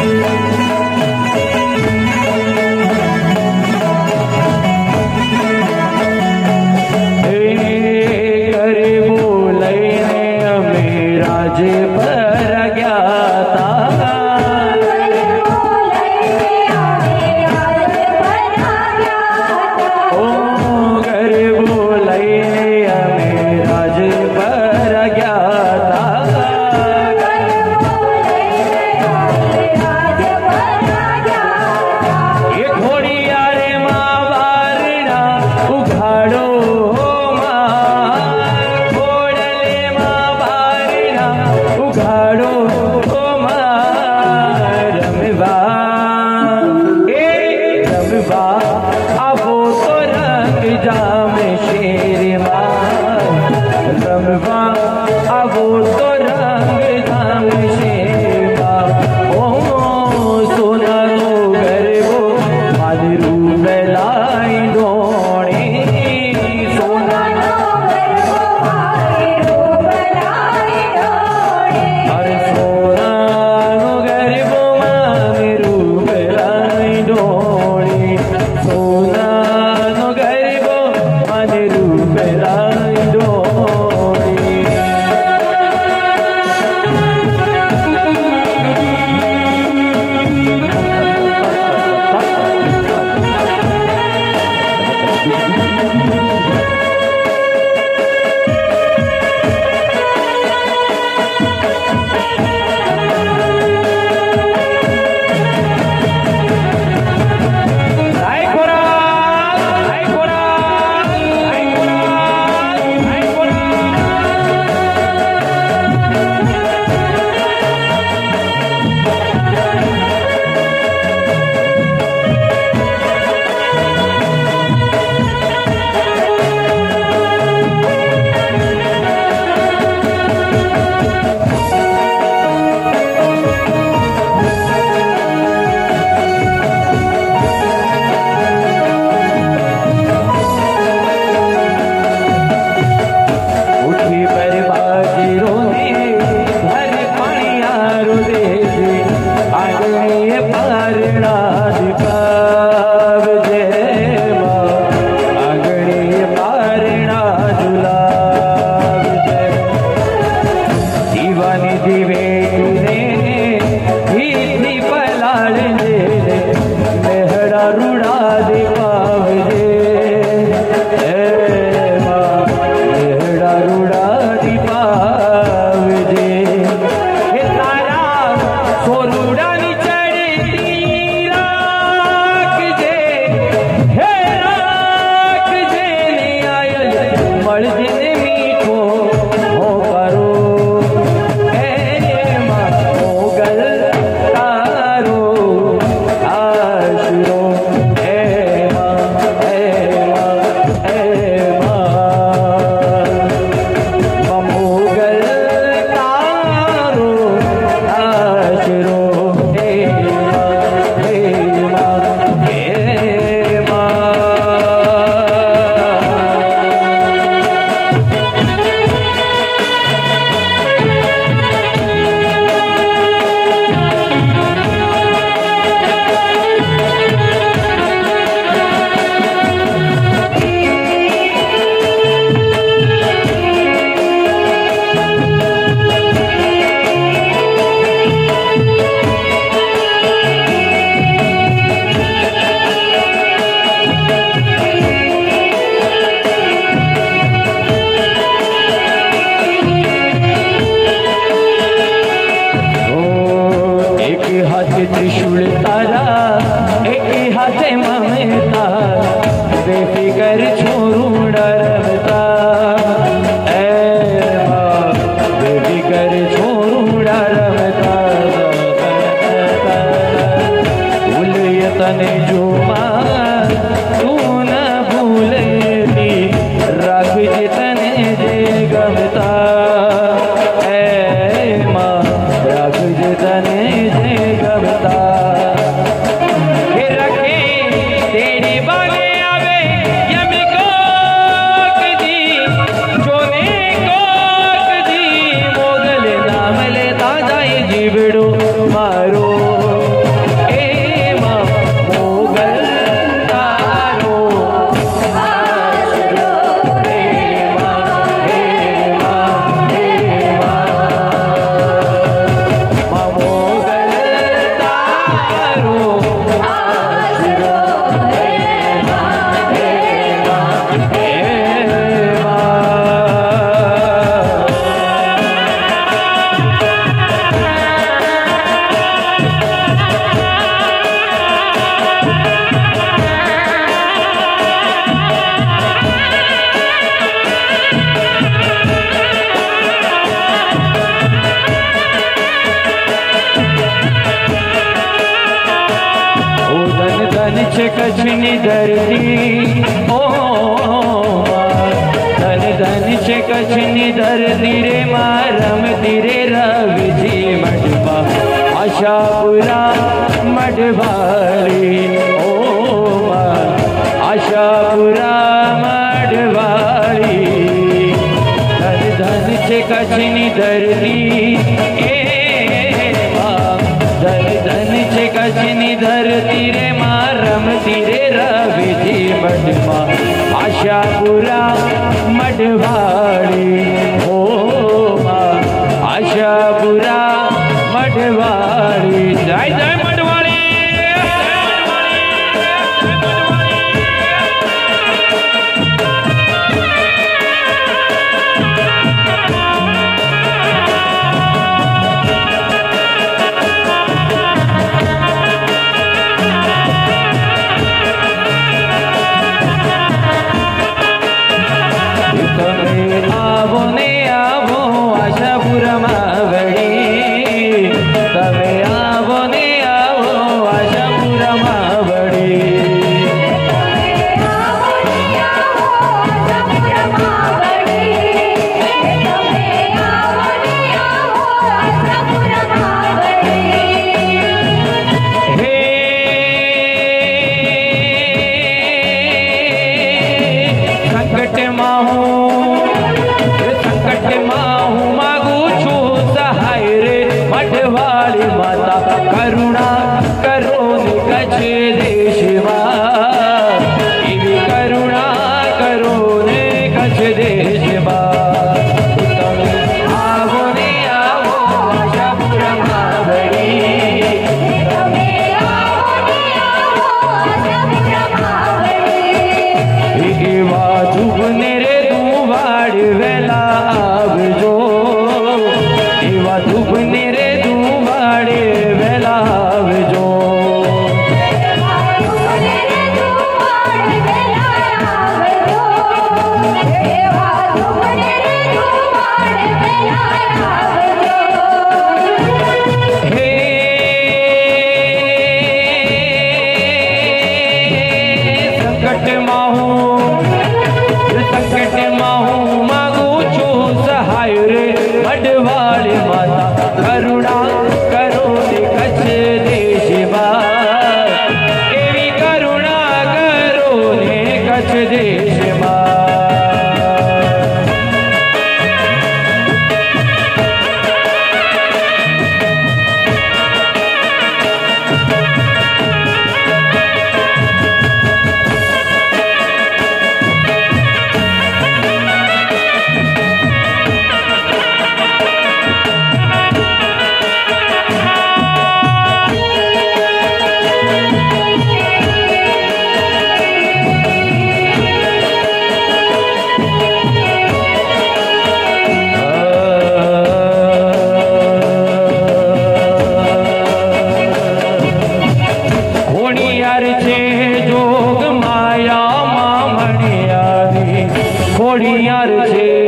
तने जे Amen. कश कश निधर धीरे मारम धीरे रवि जी मडबा आशापुरा मडवाली ओ आशापुरा मडवाली धन धन छे कश निधर धन धन से कश निधर धीरे राजा बुरा मठवाड़ी हो करुणा पीछे जोग माया मामणिया दी घोड़ियार छे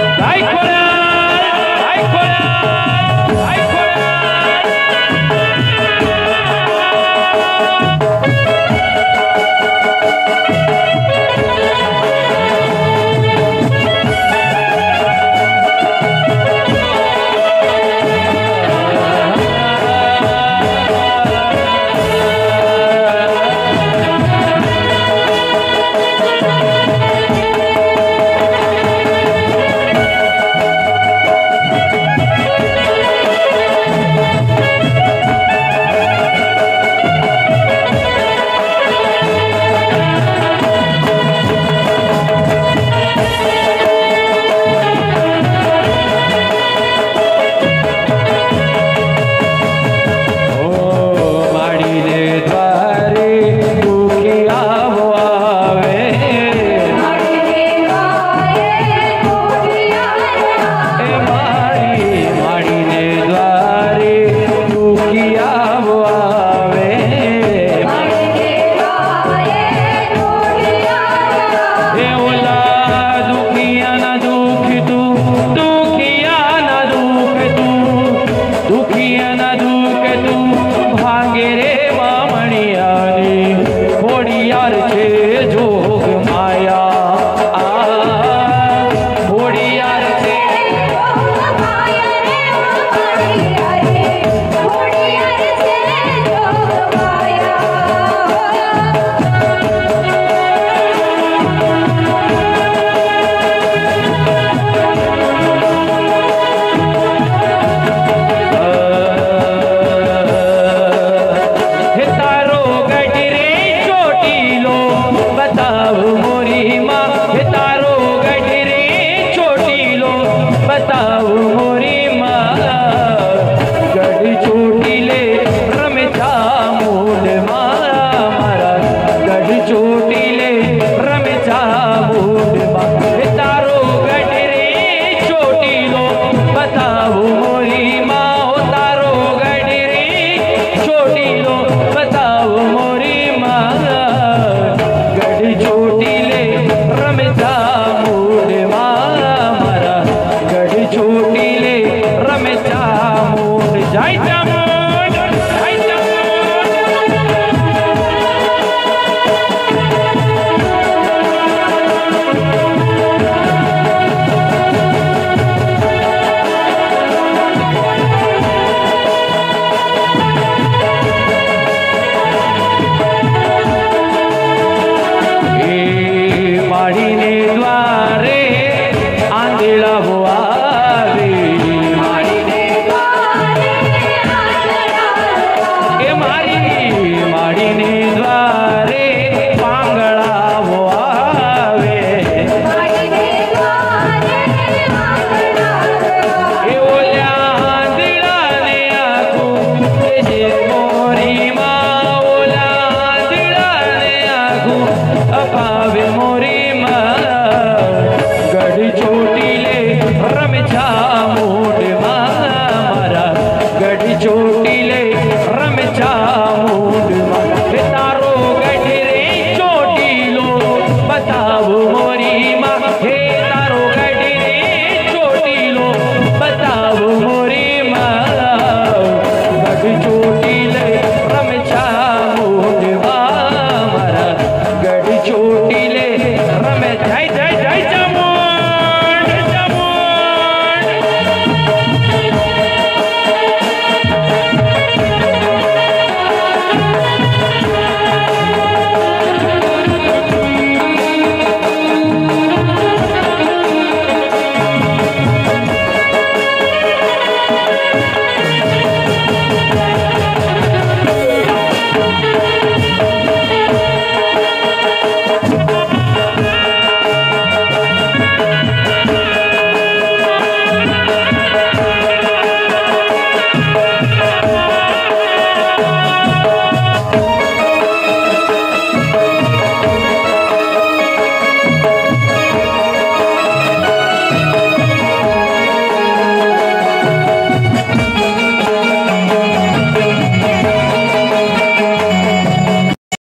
Right,